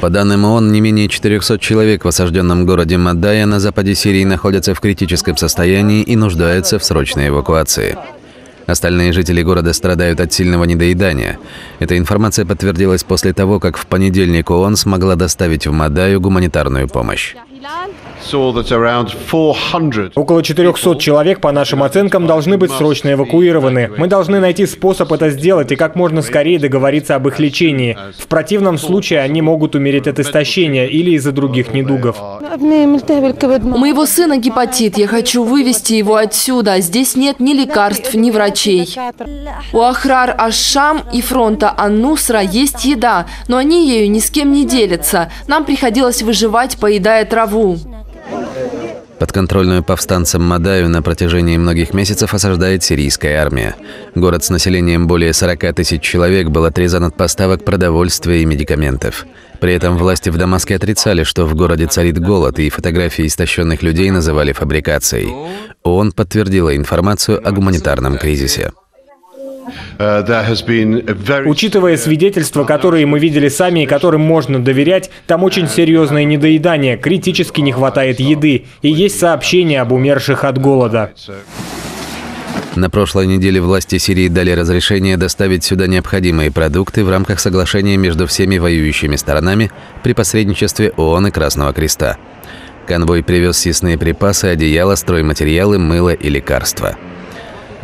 По данным ООН, не менее 400 человек в осажденном городе Мадая на западе Сирии находятся в критическом состоянии и нуждаются в срочной эвакуации. Остальные жители города страдают от сильного недоедания. Эта информация подтвердилась после того, как в понедельник ООН смогла доставить в Мадаю гуманитарную помощь. Около 400 человек, по нашим оценкам, должны быть срочно эвакуированы. Мы должны найти способ это сделать и как можно скорее договориться об их лечении. В противном случае они могут умереть от истощения или из-за других недугов. У моего сына гепатит. Я хочу вывести его отсюда. Здесь нет ни лекарств, ни врачей. У Ахрар Ашшам и фронта Аннусра есть еда, но они ею ни с кем не делятся. Нам приходилось выживать, поедая траву. Подконтрольную повстанцам Мадаю на протяжении многих месяцев осаждает сирийская армия. Город с населением более 40 тысяч человек был отрезан от поставок продовольствия и медикаментов. При этом власти в Дамаске отрицали, что в городе царит голод, и фотографии истощенных людей называли фабрикацией. ООН подтвердила информацию о гуманитарном кризисе. Учитывая свидетельства, которые мы видели сами и которым можно доверять, там очень серьезное недоедание, критически не хватает еды, и есть сообщения об умерших от голода. На прошлой неделе власти Сирии дали разрешение доставить сюда необходимые продукты в рамках соглашения между всеми воюющими сторонами при посредничестве ООН и Красного Креста. Конвой привез съестные припасы, одеяла, стройматериалы, мыло и лекарства.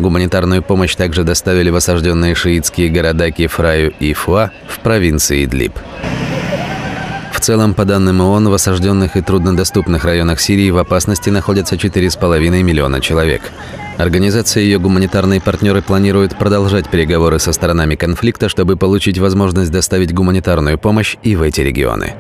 Гуманитарную помощь также доставили в осажденные шиитские города Кефраю и Фуа в провинции Идлиб. В целом, по данным ООН, в осажденных и труднодоступных районах Сирии в опасности находятся 4,5 миллиона человек. Организация и ее гуманитарные партнеры планируют продолжать переговоры со сторонами конфликта, чтобы получить возможность доставить гуманитарную помощь и в эти регионы.